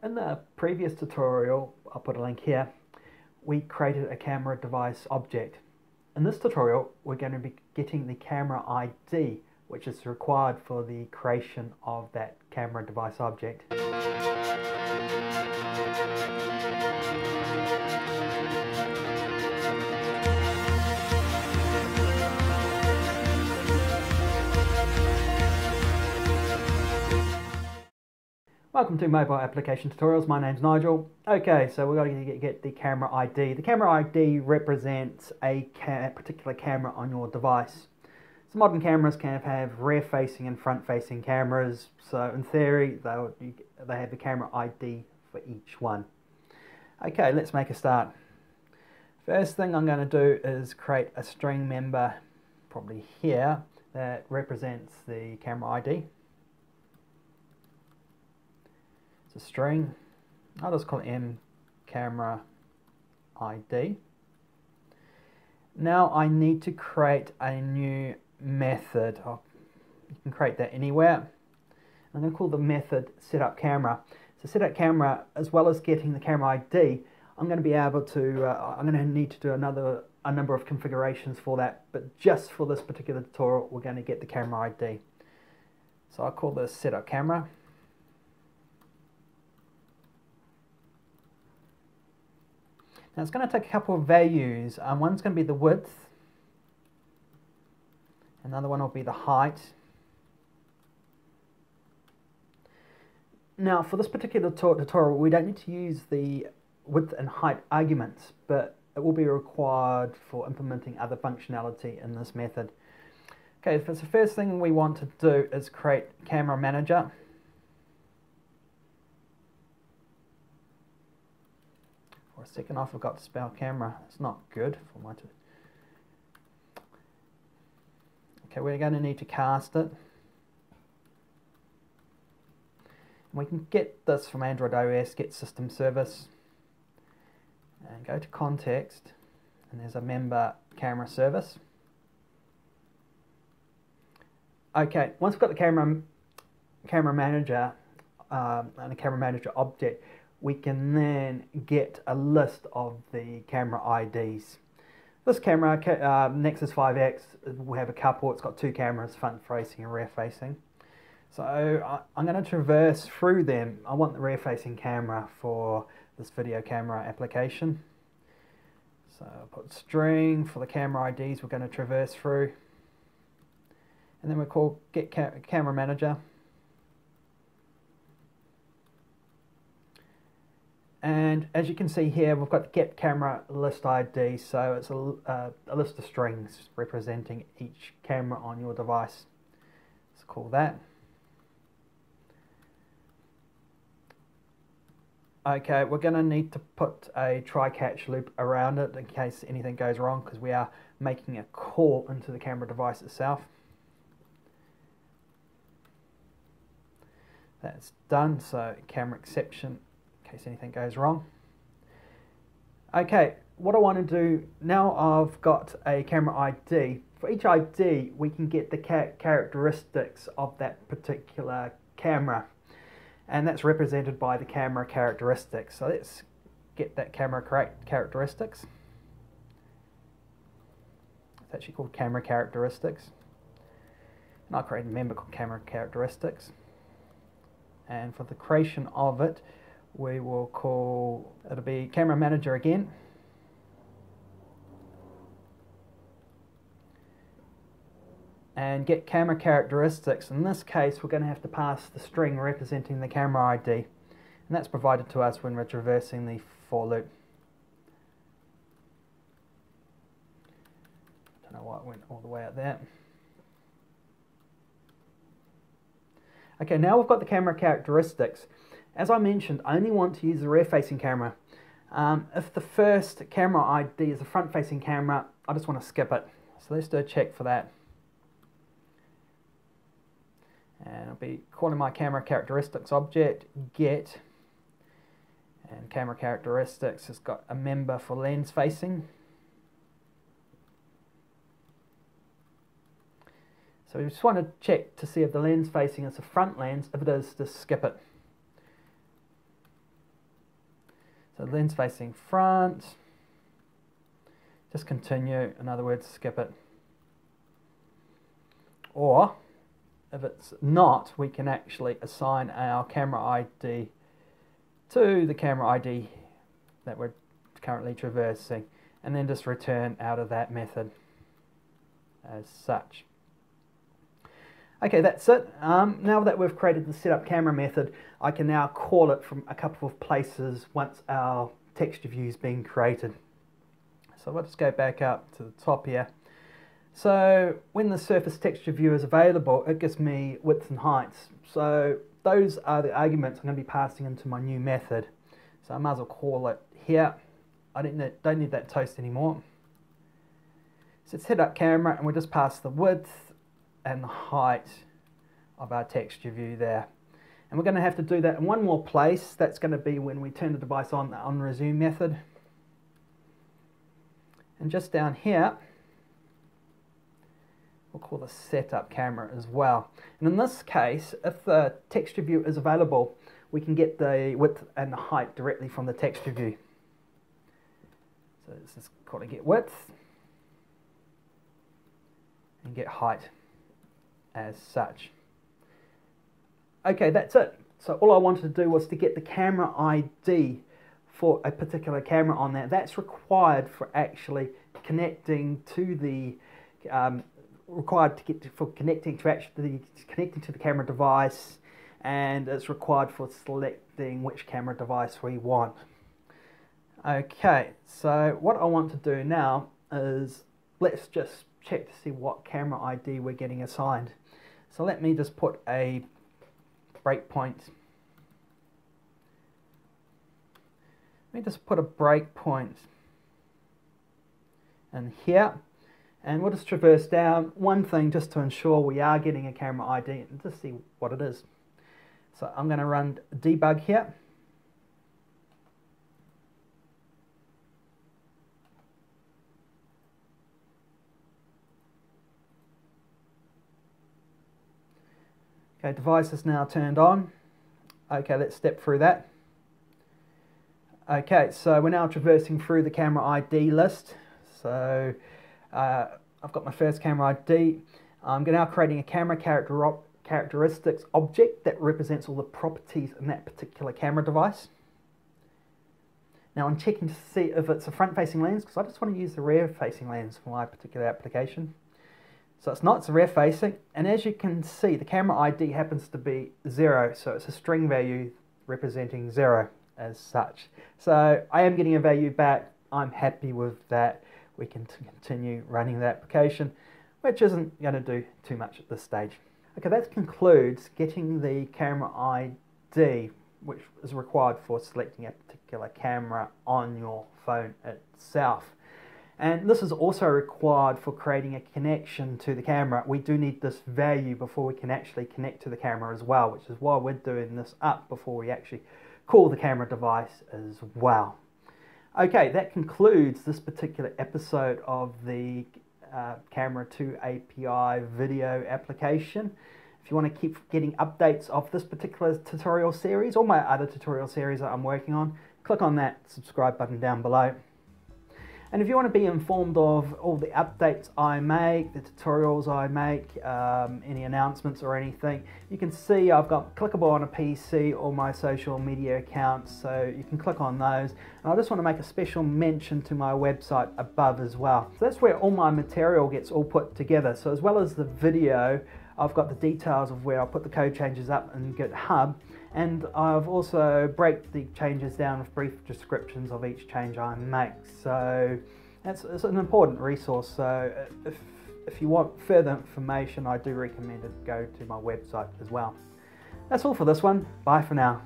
In the previous tutorial, I'll put a link here, we created a camera device object. In this tutorial, we're going to be getting the camera ID, which is required for the creation of that camera device object. Welcome to Mobile Application Tutorials. My name's Nigel. Okay, so we're going to get the camera ID. The camera ID represents a ca particular camera on your device. So modern cameras can have rear-facing and front-facing cameras. So in theory, they they have the camera ID for each one. Okay, let's make a start. First thing I'm going to do is create a string member, probably here, that represents the camera ID. It's a string. I'll just call it m camera ID. Now I need to create a new method. Oh, you can create that anywhere. I'm going to call the method setup camera. So setup camera, as well as getting the camera ID, I'm going to be able to, uh, I'm going to need to do another a number of configurations for that, but just for this particular tutorial, we're going to get the camera ID. So I'll call this setup camera. Now it's going to take a couple of values. Um, one's going to be the width, another one will be the height. Now for this particular tutorial we don't need to use the width and height arguments but it will be required for implementing other functionality in this method. Okay, so the first thing we want to do is create camera manager. For a second I forgot to spell camera. It's not good for my... Okay, we're going to need to cast it. we can get this from Android OS, get system service, and go to context, and there's a member camera service. Okay, once we've got the camera camera manager um, and a camera manager object, we can then get a list of the camera IDs. This camera, uh, Nexus 5X, will have a couple. It's got two cameras, front facing and rear facing. So I, I'm going to traverse through them. I want the rear facing camera for this video camera application. So I'll put string for the camera IDs we're going to traverse through. And then we call get ca camera manager. And as you can see here, we've got the get camera list ID, so it's a, uh, a list of strings representing each camera on your device. Let's call that. Okay, we're going to need to put a try-catch loop around it in case anything goes wrong because we are making a call into the camera device itself. That's done, so camera exception in case anything goes wrong. Okay, what I want to do, now I've got a camera ID. For each ID, we can get the characteristics of that particular camera and that's represented by the camera characteristics. So let's get that camera correct characteristics. It's actually called camera characteristics. And I'll create a member called camera characteristics. And for the creation of it, we will call, it'll be camera manager again. and get camera characteristics. In this case, we're going to have to pass the string representing the camera ID. And that's provided to us when we're traversing the for loop. Don't know why it went all the way out there. Okay, now we've got the camera characteristics. As I mentioned, I only want to use the rear-facing camera. Um, if the first camera ID is a front-facing camera, I just want to skip it. So let's do a check for that. And I'll be calling my camera characteristics object get. And camera characteristics has got a member for lens facing. So we just want to check to see if the lens facing is a front lens. If it is just skip it So lens facing front, just continue, in other words, skip it. Or, if it's not, we can actually assign our camera ID to the camera ID that we're currently traversing and then just return out of that method as such. Okay, that's it. Um, now that we've created the setup camera method, I can now call it from a couple of places once our texture view has been created. So let's go back up to the top here. So when the surface texture view is available, it gives me widths and heights. So those are the arguments I'm going to be passing into my new method. So I might as well call it here. I don't need, don't need that toast anymore. So it's setup camera and we'll just pass the width and the height of our texture view there. And we're going to have to do that in one more place. That's going to be when we turn the device on, on resume method. And just down here, we'll call the setup camera as well. And in this case, if the texture view is available, we can get the width and the height directly from the texture view. So this is called a get width and get height as such. Okay, that's it. So all I wanted to do was to get the camera ID for a particular camera on there. That's required for actually connecting to the um, required to get to, for connecting to actually connecting to the camera device, and it's required for selecting which camera device we want. Okay, so what I want to do now is let's just check to see what camera ID we're getting assigned. So let me just put a breakpoint. Let me just put a breakpoint in here and we'll just traverse down one thing just to ensure we are getting a camera ID and just see what it is. So I'm going to run debug here. Okay, device is now turned on. Okay, let's step through that. Okay, so we're now traversing through the camera ID list. So uh, I've got my first camera ID. I'm now creating a camera character characteristics object that represents all the properties in that particular camera device. Now I'm checking to see if it's a front-facing lens because I just want to use the rear-facing lens for my particular application. So it's not, it's rear facing. And as you can see, the camera ID happens to be zero. So it's a string value representing zero as such. So I am getting a value back. I'm happy with that. We can continue running the application, which isn't going to do too much at this stage. Okay, that concludes getting the camera ID, which is required for selecting a particular camera on your phone itself. And this is also required for creating a connection to the camera. We do need this value before we can actually connect to the camera as well, which is why we're doing this up before we actually call the camera device as well. Okay, that concludes this particular episode of the uh, Camera 2 API video application. If you want to keep getting updates of this particular tutorial series or my other tutorial series that I'm working on, click on that subscribe button down below. And if you want to be informed of all the updates I make, the tutorials I make, um, any announcements or anything, you can see I've got clickable on a PC or my social media accounts, so you can click on those. And I just want to make a special mention to my website above as well. So that's where all my material gets all put together. So as well as the video, I've got the details of where I'll put the code changes up in GitHub and I've also break the changes down with brief descriptions of each change I make. So that's it's an important resource. So uh, if, if you want further information, I do recommend it go to my website as well. That's all for this one. Bye for now.